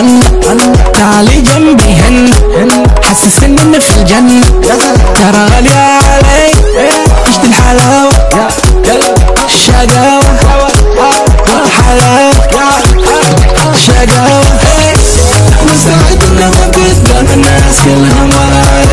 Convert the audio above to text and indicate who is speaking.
Speaker 1: يلا تعالي جنبي هن حاسس إني في الجن ترى غالية علي عشت الحلاوة. شقاوة والحلاوة. شقاوة مستعد ان أنا قدام الناس كلهم. ورايا